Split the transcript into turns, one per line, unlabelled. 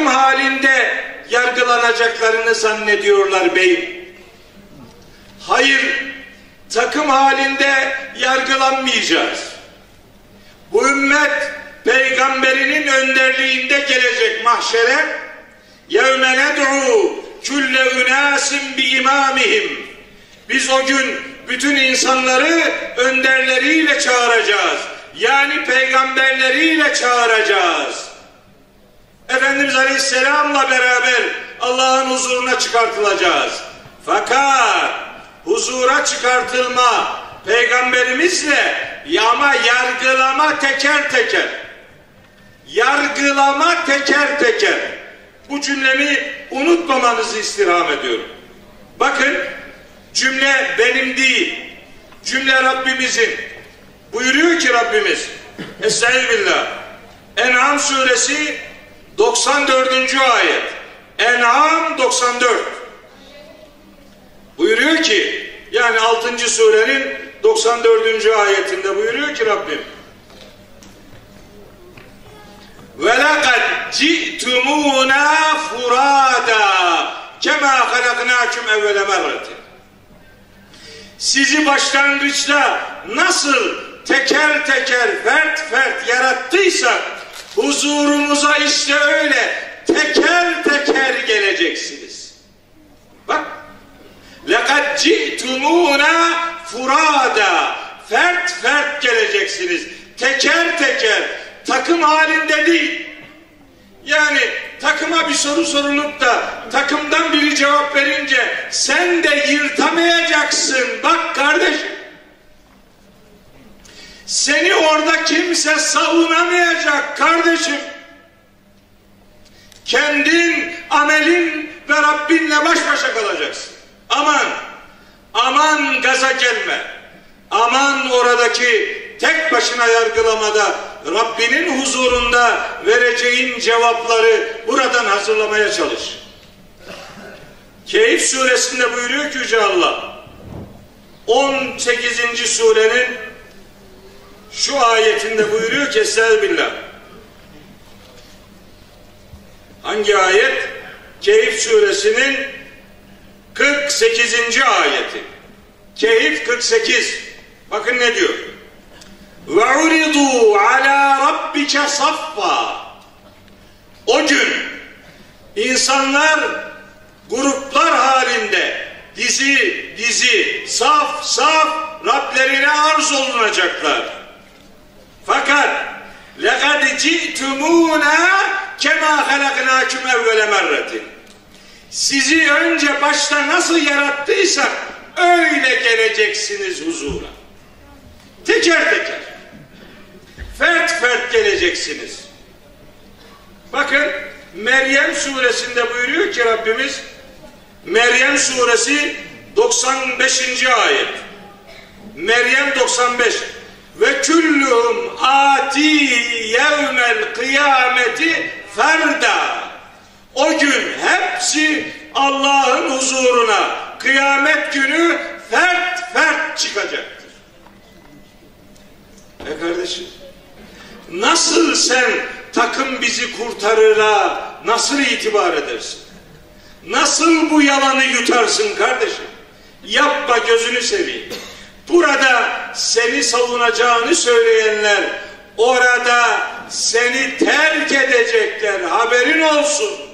takım halinde yargılanacaklarını zannediyorlar beyim. Hayır, takım halinde yargılanmayacağız. Bu ümmet peygamberinin önderliğinde gelecek mahşere yevme ned'u külle ünasin bi imamihim biz o gün bütün insanları önderleriyle çağıracağız. Yani peygamberleriyle çağıracağız. Efendimiz Aleyhisselam'la beraber Allah'ın huzuruna çıkartılacağız. Fakat huzura çıkartılma peygamberimizle ama yargılama teker teker. Yargılama teker teker. Bu cümlemi unutmamanızı istirham ediyorum. Bakın cümle benim değil. Cümle Rabbimizin. Buyuruyor ki Rabbimiz Estağfirullah. En'am suresi 94. ayet. En'am 94. Buyuruyor ki yani 6. surenin 94. ayetinde buyuruyor ki Rabbim ve lekad ci'tumuna furada kema halaknakum evvele merretin sizi başlangıçta nasıl teker teker fert fert yarattıysak huzurumuza işte öyle teker teker geleceksiniz. Bak lekad ci'tumuna furada fert fert geleceksiniz. Teker teker takım halinde değil. Yani takıma bir soru sorulup da takımdan biri cevap verince sen de yırtamayacaksın. Bak kardeşim. Seni orada kimse savunamayacak kardeşim. Kendin, amelin ve Rabbinle baş başa kalacaksın. Aman, aman gaza gelme. Aman oradaki tek başına yargılamada Rabbinin huzurunda vereceğin cevapları buradan hazırlamaya çalış. Keyif suresinde buyuruyor ki Yüce Allah 18. surenin şu ayetinde buyuruyor ki Estağfirullah hangi ayet? Keyif suresinin 48. ayeti. Keyif 48. Bakın ne diyor? Ve uridu ala rabbike saffa. O gün insanlar gruplar halinde dizi dizi saf saf Rablerine arz olunacaklar. Fakat لَقَدْ جِئْتُمُونَا كَمَا خَلَقْنَاكُمْ اَوَّلَ مَرَّةٍ Sizi önce başta nasıl yarattıysak öyle geleceksiniz huzura. Teker teker. Fert fert geleceksiniz. Bakın Meryem suresinde buyuruyor ki Rabbimiz Meryem suresi 95. ayet. Meryem 95 ve küllühüm ati yevmel kıyameti ferda o gün hepsi Allah'ın huzuruna kıyamet günü fert fert çıkacaktır. E kardeşim nasıl sen takım bizi kurtarıra nasıl itibar edersin? Nasıl bu yalanı yutarsın kardeşim? Yapma gözünü seveyim. Burada seni savunacağını söyleyenler orada seni terk edecekler haberin olsun.